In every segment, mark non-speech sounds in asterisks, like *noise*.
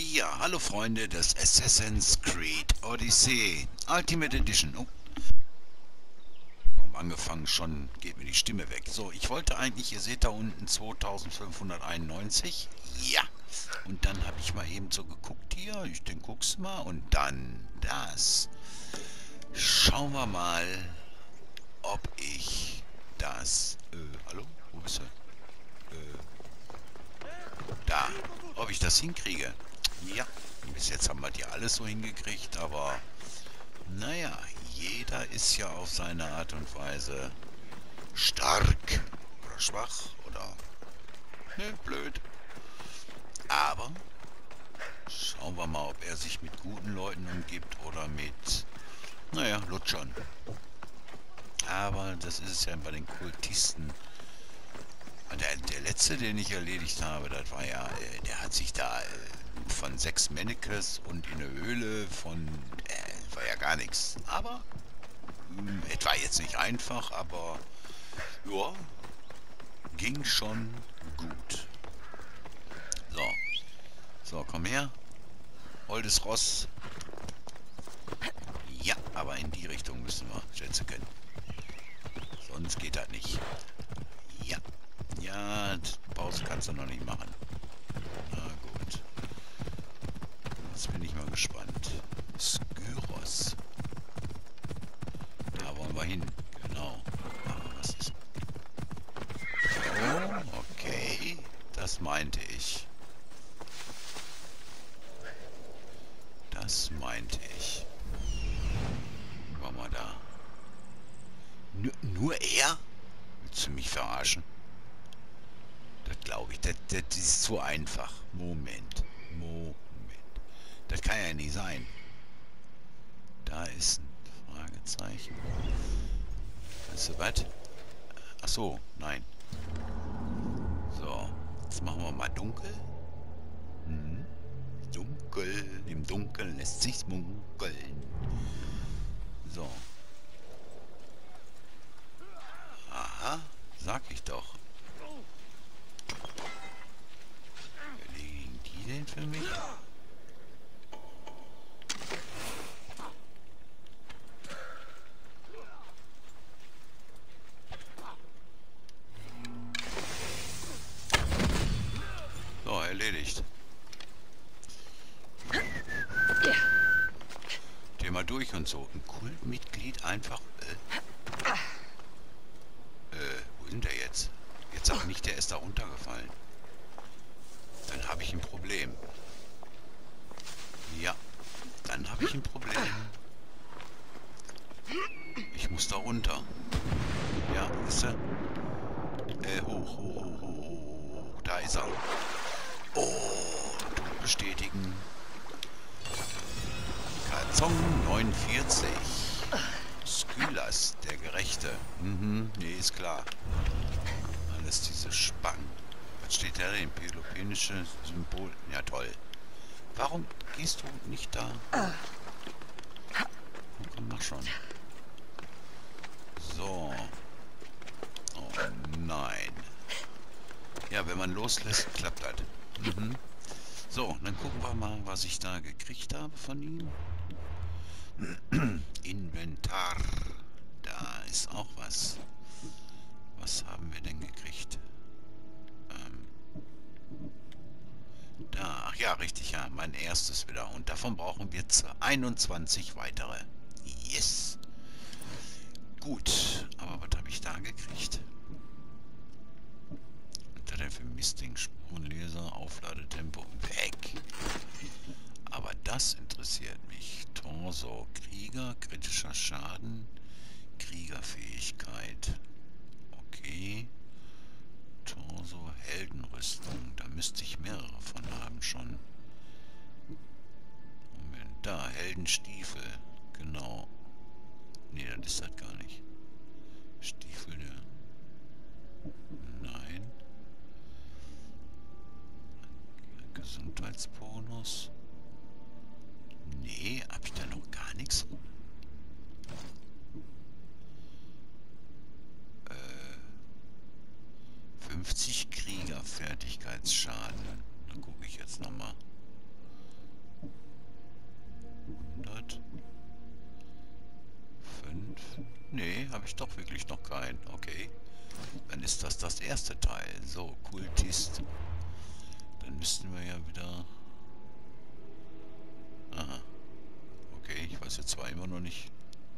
Ja, hallo Freunde des Assassin's Creed Odyssey Ultimate Edition. Oh. Angefangen schon geht mir die Stimme weg. So, ich wollte eigentlich, ihr seht da unten 2591. Ja. Und dann habe ich mal eben so geguckt hier. Ich den guck's mal. Und dann das. Schauen wir mal, ob ich das... Äh, hallo? Wo bist du? Äh, da. Ob ich das hinkriege. Ja, bis jetzt haben wir die alles so hingekriegt, aber naja, jeder ist ja auf seine Art und Weise stark oder schwach oder ne, blöd. Aber schauen wir mal, ob er sich mit guten Leuten umgibt oder mit, naja, Lutschern. Aber das ist es ja bei den Kultisten. Der, der letzte, den ich erledigt habe, das war ja, äh, der hat sich da äh, von sechs Mannekes und in der Höhle von... Äh, war ja gar nichts. Aber... Hm, etwa jetzt nicht einfach, aber... Ja, ging schon gut. So. So, komm her. Holdes Ross. Ja, aber in die Richtung müssen wir, schätzen können. Sonst geht das nicht. Ja. Ja, Pause kannst du noch nicht machen. Na gut. Jetzt bin ich mal gespannt. Skyros. Da wollen wir hin. Genau. Aber was ist... Oh, okay. Das meinte ich. Das meinte ich. War mal da. Nur, nur er? Willst du mich verarschen? Das glaube ich. Das, das ist zu einfach. Moment. Moment. Das kann ja nicht sein. Ein Fragezeichen. Weißt du was? Ach so, nein. So, jetzt machen wir mal dunkel. Hm. Dunkel, im Dunkeln lässt sich's munkeln. So. Aha, sag ich doch. Erledigen die denn für mich? Durch und so. Ein Kultmitglied einfach... Äh, äh, wo ist denn der jetzt? Jetzt sag nicht, der ist da runtergefallen. Dann habe ich ein Problem. Ja, dann habe ich ein Problem. Ich muss da runter. Ja, ist er? Äh, hoch, hoch, hoch, hoch, hoch. Da ist er. Oh, bestätigen. Kalzong 49. Skylas, der Gerechte. Mhm, nee, ist klar. Alles diese Spang. Was steht da denn? Peloponnesische Symbol. Ja, toll. Warum gehst du nicht da? Komm, mach schon. So. Oh nein. Ja, wenn man loslässt, klappt das. Mhm. So, dann gucken wir mal, was ich da gekriegt habe von ihm. Inventar. Da ist auch was. Was haben wir denn gekriegt? Ähm, da, ach ja, richtig, ja, mein erstes wieder. Und davon brauchen wir 21 weitere. Yes. Gut, aber was habe ich da gekriegt? Was hat er für? Spurenleser, Aufladetempo, weg. Aber das interessiert mich. Torso, Krieger, kritischer Schaden, Kriegerfähigkeit. Okay. Torso, Heldenrüstung. Da müsste ich mehrere von haben schon. Moment, da, Heldenstiefel. Genau. Nee, das ist das gar nicht. Stiefel, der... Nein. Gesundheitsbonus. Nee, hab ich da noch gar nichts. Äh, 50 Krieger Fertigkeitsschaden. Dann gucke ich jetzt nochmal. 100. 5. Nee, habe ich doch wirklich noch keinen. Okay. Dann ist das das erste Teil. So, Kultist. Dann müssten wir ja wieder... Aha. Okay, ich weiß jetzt zwar immer noch nicht...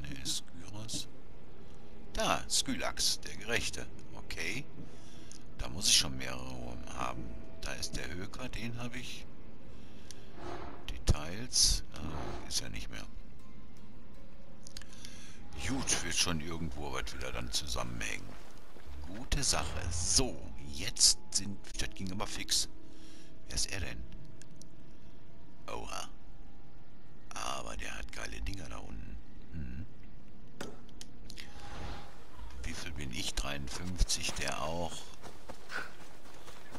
Ne, Skyros. Da, Skylax, der Gerechte. Okay. Da muss ich schon mehrere haben. Da ist der Höker, den habe ich. Details äh, ist ja nicht mehr. Gut, wird schon irgendwo was wieder dann zusammenhängen. Gute Sache. So, jetzt sind... Das ging aber fix. Wer ist er denn? Oha. Aber der hat geile Dinger da unten. Hm. Wie viel bin ich? 53, der auch.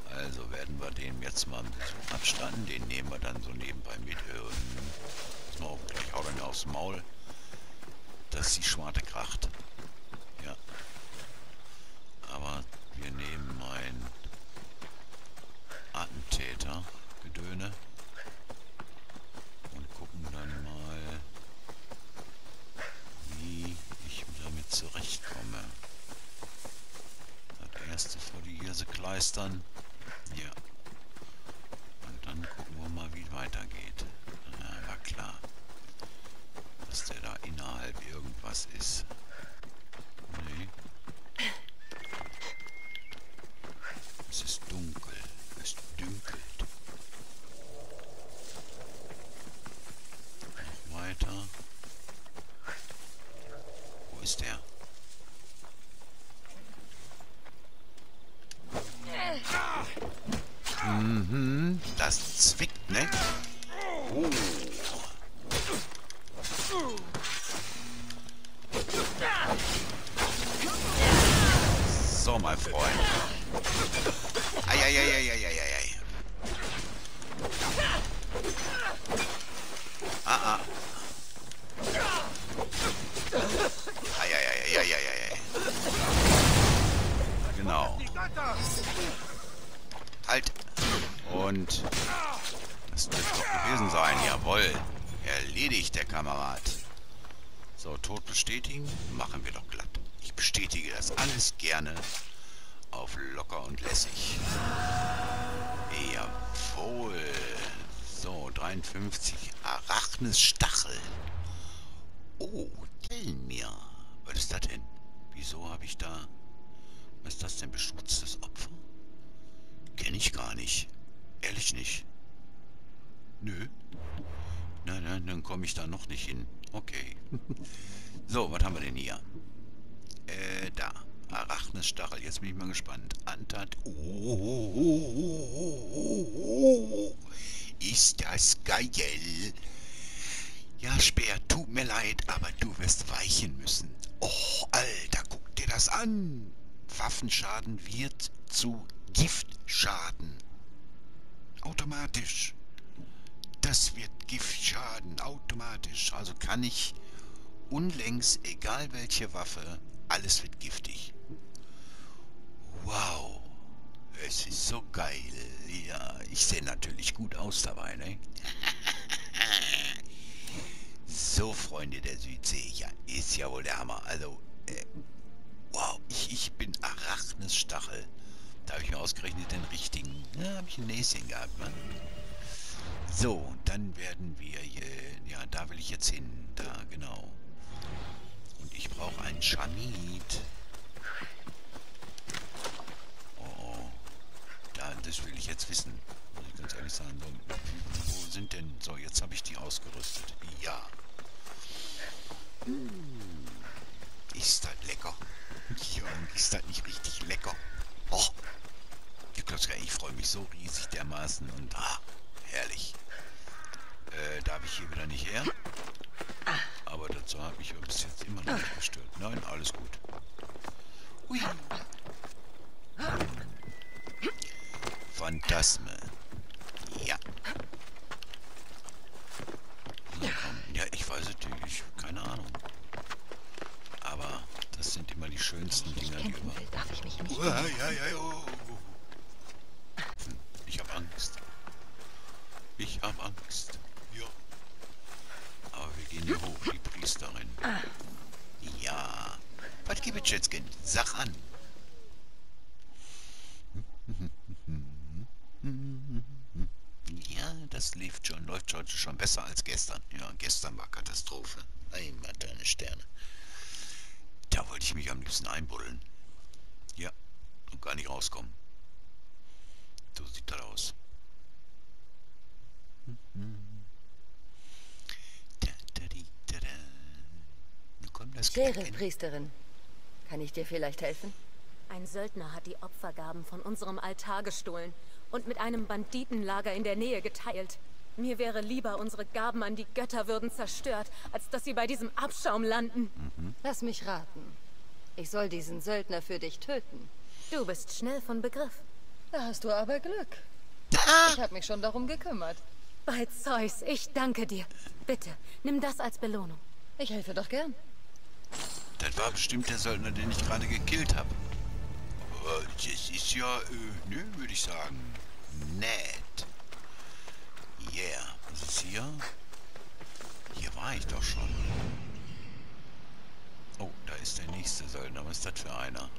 Also werden wir den jetzt mal ein bisschen abstanden. Den nehmen wir dann so nebenbei mit. Ähm, auch gleich haut er aufs Maul, dass die Schwarte kracht. Ja. Aber wir nehmen ein Attentäter, Gedöne. Und gucken dann mal, wie ich damit zurechtkomme. Das erste vor die Hirse kleistern. Ja. Und dann gucken wir mal, wie es weitergeht. Ja, war klar, dass der da innerhalb irgendwas ist. Nee. Es ist dunkel. Es dünkelt. Noch weiter. Wo ist der? Mhm, das zwickt, ne? Machen wir doch glatt. Ich bestätige das alles gerne auf locker und lässig. Jawohl. So, 53. Arachnes Stachel. Oh, Delmir. Was ist das denn? Wieso habe ich da... Was ist das denn? Beschmutztes Opfer? Kenne ich gar nicht. Ehrlich nicht. Nö. Nein, nein, dann komme ich da noch nicht hin. Okay. so, was haben wir denn hier? Äh, da. Arachnesstachel. Jetzt bin ich mal gespannt. Antat. Oh, oh, oh, ist das geil. Ja, Speer, tut mir leid, aber du wirst weichen müssen. Oh, Alter, guck dir das an. Waffenschaden wird zu Giftschaden. Automatisch. Das wird Giftschaden automatisch. Also kann ich unlängst, egal welche Waffe, alles wird giftig. Wow. Es ist so geil. Ja, ich sehe natürlich gut aus dabei, ne? *laughs* so, Freunde der Südsee. Ja, ist ja wohl der Hammer. Also, äh, wow, ich, ich bin Arachnes Stachel. Da habe ich mir ausgerechnet den richtigen. Ja, habe ich ein Näschen gehabt, Mann. So, dann werden wir hier... Ja, da will ich jetzt hin. Da, genau. Und ich brauche einen Schamid. Oh, da, das will ich jetzt wissen. Muss ich ganz ehrlich sagen. Wo sind denn... So, jetzt habe ich die ausgerüstet. Ja. Mmh. Ist das lecker. Junge, ist das nicht richtig lecker. Oh, ich freue mich so riesig dermaßen und ah, herrlich. Äh, darf ich hier wieder nicht her? Aber dazu habe ich bis jetzt immer noch nicht gestört. Nein, alles gut. Hui. Phantasme. Ja. Ja, ich weiß natürlich, keine Ahnung. Aber das sind immer die schönsten Dinger, die immer... Darf ich mich nicht Oh, ja, ja, ja, oh. Hm, Ich habe Angst. Ich habe Angst. Ja. Aber wir gehen hier hoch, die Priesterin. Ja. Was gibt es, Schätzchen? Sag an. Ja, das lief schon, läuft heute schon besser als gestern. Ja, gestern war Katastrophe. Einmal deine Sterne. Da wollte ich mich am liebsten einbuddeln. Ja, und gar nicht rauskommen. So sieht das aus. Schere, Priesterin. Kann ich dir vielleicht helfen? Ein Söldner hat die Opfergaben von unserem Altar gestohlen und mit einem Banditenlager in der Nähe geteilt. Mir wäre lieber, unsere Gaben an die Götter würden zerstört, als dass sie bei diesem Abschaum landen. Mhm. Lass mich raten. Ich soll diesen Söldner für dich töten. Du bist schnell von Begriff. Da hast du aber Glück. Ich habe mich schon darum gekümmert. Bei Zeus, ich danke dir. Bitte, nimm das als Belohnung. Ich helfe doch gern. Das war bestimmt der Söldner, den ich gerade gekillt habe. Aber das ist ja, äh, nö, würde ich sagen, nett. Yeah. Was ist hier? Hier war ich doch schon. Oh, da ist der nächste Söldner. Was ist das für einer?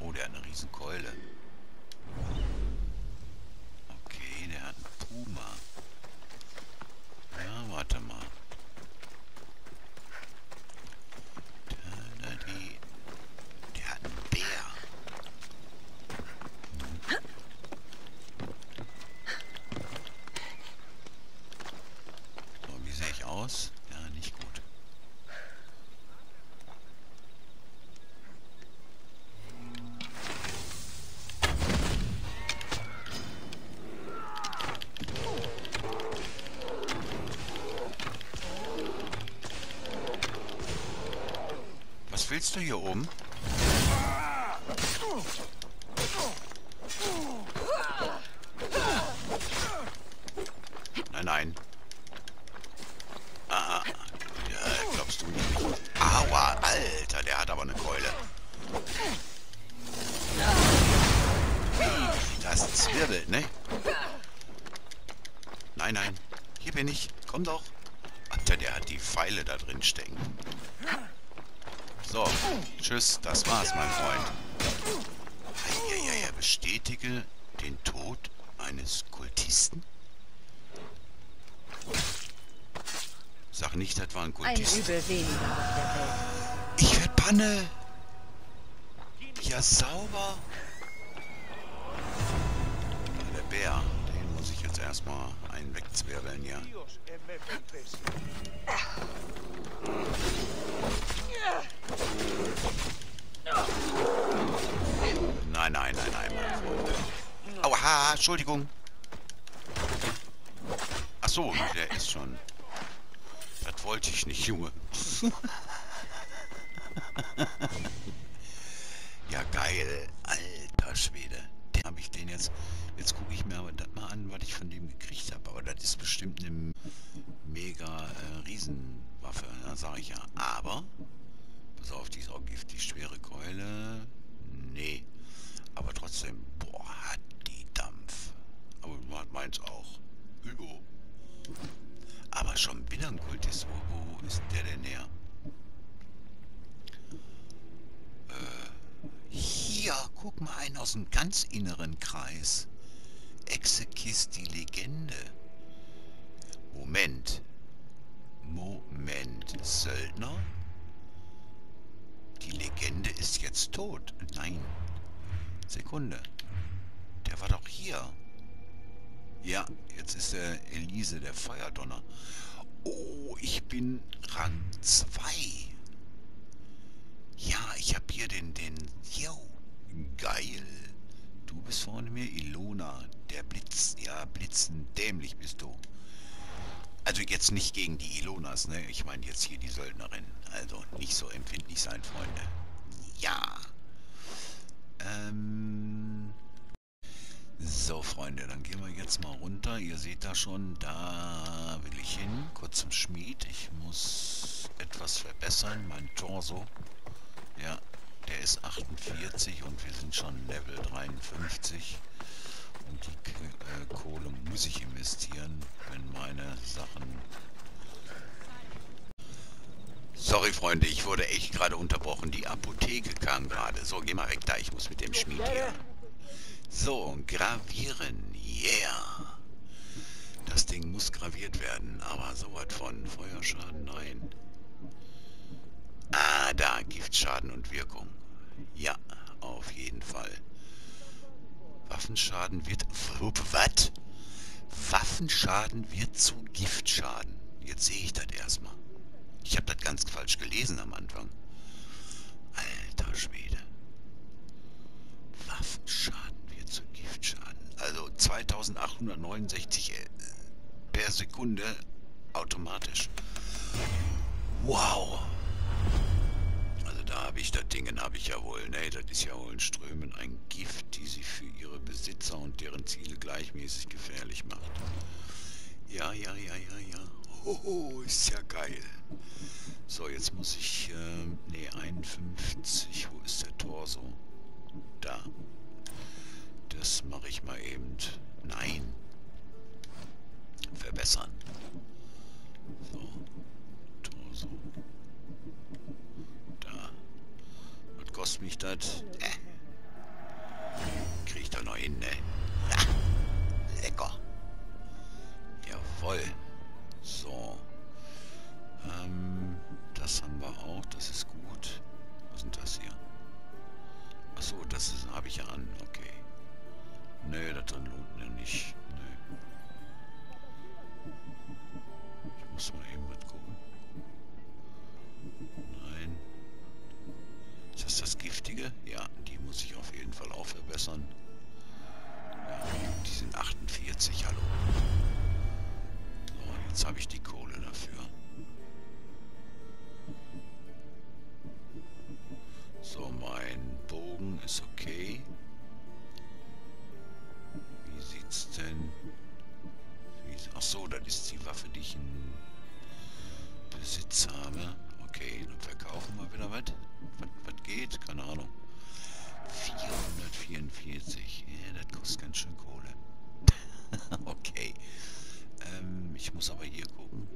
Oh, der hat eine riesen Keule. Okay, der hat einen Puma. Ja, warte mal. Willst du hier oben? Nein, nein. Ah, ja, glaubst du nicht. Aua, Alter, der hat aber eine Keule. Das zwirbelt, ne? Nein, nein. Hier bin ich. Komm doch. Alter, der hat die Pfeile da drin stecken. So, tschüss, das war's, mein Freund. Eieiei, bestätige den Tod eines Kultisten? Sag nicht, das war ein Kultist. Ein Übel weniger auf der Welt. Ich werd Panne! Ja, sauber! Der Bär, den muss ich jetzt erstmal einen wegzwirbeln, ja. Nein, nein, nein, nein, mein Freund. Aua, Entschuldigung. Ach so, der ist schon. Das wollte ich nicht, Junge. *laughs* ja, geil. Alter Schwede. Den habe ich den jetzt... Jetzt gucke ich mir aber das mal an, was ich von dem gekriegt habe. Aber das ist bestimmt eine mega äh, Riesenwaffe, da sage ich ja. Aber Pass auf, die ist auch giftig. Schwere Keule. Nee. Aber trotzdem, boah, hat die Dampf. Aber man meint's auch. Hugo. Aber schon wieder ein Kultist. Wo, wo ist der denn her? Äh, hier, guck mal, einen aus dem ganz inneren Kreis. Exekist die Legende. Moment. Moment. Söldner? Die Legende ist jetzt tot. Nein. Sekunde. Der war doch hier. Ja, jetzt ist der Elise, der Feuerdonner. Oh, ich bin Rang 2. Ja, ich habe hier den, den, yo, geil. Du bist vorne mir, Ilona, der Blitz, ja, blitzen, dämlich bist du. Also jetzt nicht gegen die Ilonas, ne? Ich meine jetzt hier die Söldnerin. Also nicht so empfindlich sein, Freunde. Ja. Ähm... So, Freunde, dann gehen wir jetzt mal runter. Ihr seht da schon, da will ich hin. Kurz zum Schmied. Ich muss etwas verbessern. Mein Torso. Ja, der ist 48 und wir sind schon Level 53. Und die äh, Kohle muss ich investieren, wenn meine Sachen... Sorry. Freunde, ich wurde echt gerade unterbrochen. Die Apotheke kam gerade. So, geh mal weg da. Ich muss mit dem Schmied hier. So, gravieren. Yeah. Das Ding muss graviert werden. Aber so was von Feuerschaden, nein. Ah, da. Giftschaden und Wirkung. Ja, auf jeden Fall. Waffenschaden wird... Was? Waffenschaden wird zu Giftschaden. Jetzt sehe ich das erstmal. Ich habe das ganz falsch gelesen am Anfang. Alter Schwede. Waffenschaden wird zu Giftschaden. Also 2869 äh, per Sekunde automatisch. Wow. Also da habe ich das Ding, habe ich ja wohl. Ne, das ist ja ein Strömen, ein Gift, die sie für ihre Besitzer und deren Ziele gleichmäßig gefährlich macht. Ja, ja, ja, ja, ja. Hoho, ist ja geil. So, jetzt muss ich, äh, ne, 51. Wo ist der Torso? Da. Das mache ich mal eben. Nein. Verbessern. So. Torso. Da. Was kostet mich das? Äh. Krieg ich da noch hin, ne? Lecker. Jawoll. So. Ähm, das haben wir auch. Das ist gut. Was ist das hier? Achso, das habe ich ja an. Okay. Nö, das dann lohnt mir nicht. Nö. Ich muss mal eben was gucken. Nein. Ist das das Giftige? Ja, die muss ich auf jeden Fall auch verbessern. Ja, die sind 48, hallo. Jetzt habe ich die Kohle dafür. So, mein Bogen ist okay. Wie sieht's denn... Ach so, das ist die Waffe, die ich in 444. Ja, das kostet ganz schön Kohle. *laughs* okay. Ähm, ich muss aber hier gucken.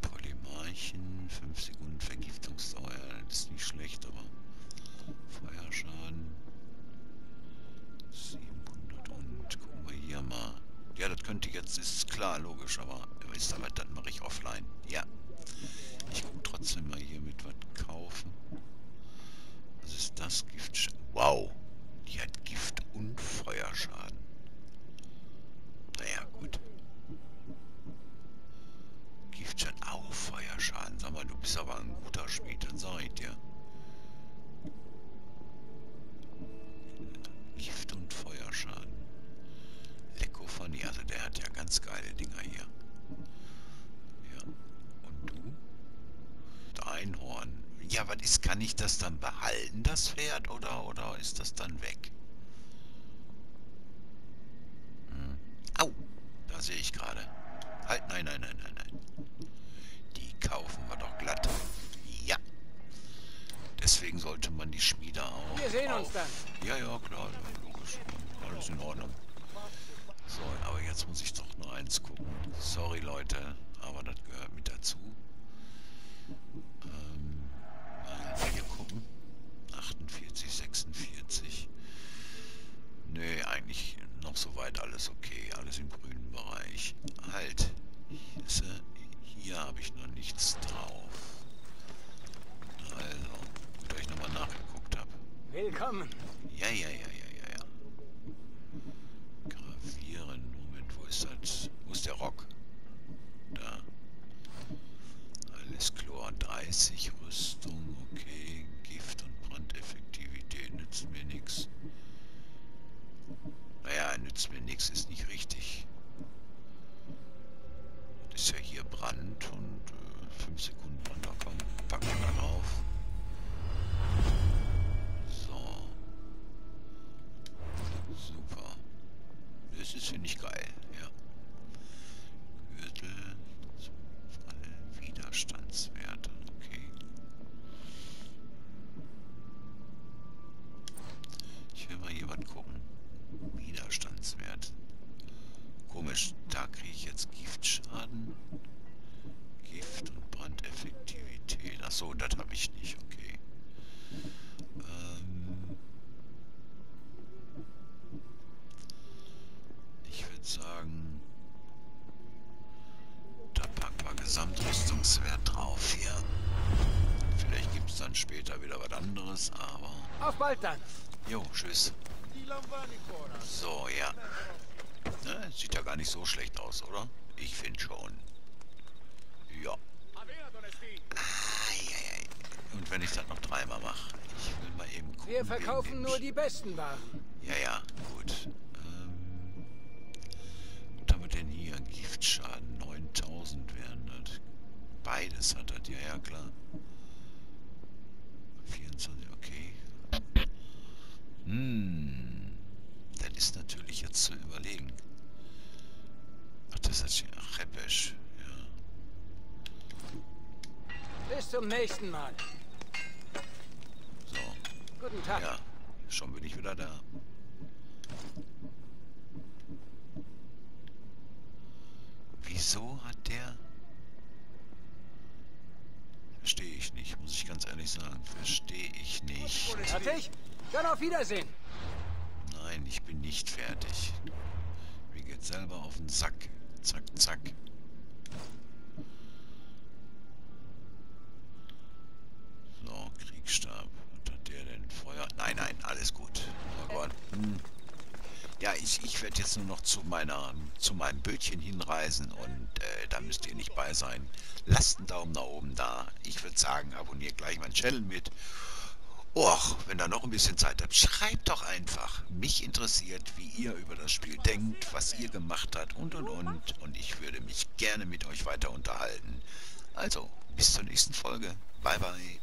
Polymarchen, 5 Sekunden Vergiftungsdauer, das ist nicht schlecht, aber Feuerschaden 700 und gucken wir hier mal. Ja, das könnte jetzt, ist klar, logisch, aber wisst ihr was, dann mache ich offline. Ja. Ich gucke trotzdem mal hier mit was kaufen. Was ist das? Gift. Wow. Die hat Gift und Feuerschaden. Naja, gut. Gift schon auch Feuerschaden. Sag mal, du bist aber ein guter Schmied, dann sag ich dir. Gift und Feuerschaden. Lecko von also der hat ja ganz geile Dinger hier. Ja. Und du? Einhorn. Ja, was ist, kann ich das dann behalten, das Pferd, oder, oder ist das dann weg? Au, da sehe ich gerade. Halt, nein, nein, nein, nein, nein. Die kaufen wir doch glatt. Ja. Deswegen sollte man die Schmiede auch... Wir sehen uns dann. Ja, ja, klar, logisch. Alles in Ordnung. So, aber jetzt muss ich doch nur eins gucken. Sorry, Leute, aber das gehört mit dazu. Ähm, mal hier gucken. 48, 46. Nö, soweit alles okay, alles im grünen Bereich. Halt, hier, hier habe ich noch nichts drauf. Also, weil ich nochmal nachgeguckt habe. Willkommen. Ja, ja, ja, ja, ja, ja. Gravieren. Moment, wo ist das? Wo ist der Rock? Da. Alles Chlor 30, Rüstung, okay. Gift und Brandeffektivität nützt mir nichts. Naja, nützt mir nichts, ist nicht richtig. Das ist ja hier Brand und 5 äh, Sekunden runterkommen. Packen wir dann auf. So. Super. Das ist, finde ich, geil, ja. Gürtel, Widerstandswerte, okay. Ich will mal jemand gucken. Widerstandswert. Komisch, da kriege ich jetzt Giftschaden. Gift und Achso, das habe ich nicht, okay. Ähm ich würde sagen, da packen wir Gesamtrüstungswert drauf hier. Vielleicht gibt es dann später wieder was anderes, aber... Auf bald dann! Jo, tschüss. So, ja. Ne, sieht ja gar nicht so schlecht aus, oder? Ich finde schon. Ja. Eieiei. Und wenn ich das noch dreimal mache. Ich will mal eben gucken. Wir verkaufen nur die besten Waren. Ja, ja, gut. Ähm, was haben wir denn hier? Giftschaden 9000 wären das. Beides hat das, ja, ja, klar. 24, okay. Hm. Das ist natürlich jetzt zu überlegen. Ach, das ist hier Repesch. Ja. Bis zum nächsten Mal. Guten Tag. Ja, schon bin ich wieder da. Wieso hat der... Verstehe ich nicht, muss ich ganz ehrlich sagen. Verstehe ich nicht. Fertig? Dann auf Wiedersehen. Nein, ich bin nicht fertig. Mir geht selber auf den Sack. Zack, zack. So, Kriegsstab. Feuer? Nein, nein, alles gut. Oh. Hm. Ja, ich, ich werde jetzt nur noch zu meiner, zu meinem Bötchen hinreisen und äh, da müsst ihr nicht bei sein. Lasst einen Daumen nach oben da. Ich würde sagen, abonniert gleich meinen Channel mit. Och, wenn ihr noch ein bisschen Zeit habt, schreibt doch einfach. Mich interessiert, wie ihr über das Spiel denkt, was ihr gemacht habt und und und. Und ich würde mich gerne mit euch weiter unterhalten. Also, bis zur nächsten Folge. Bye bye.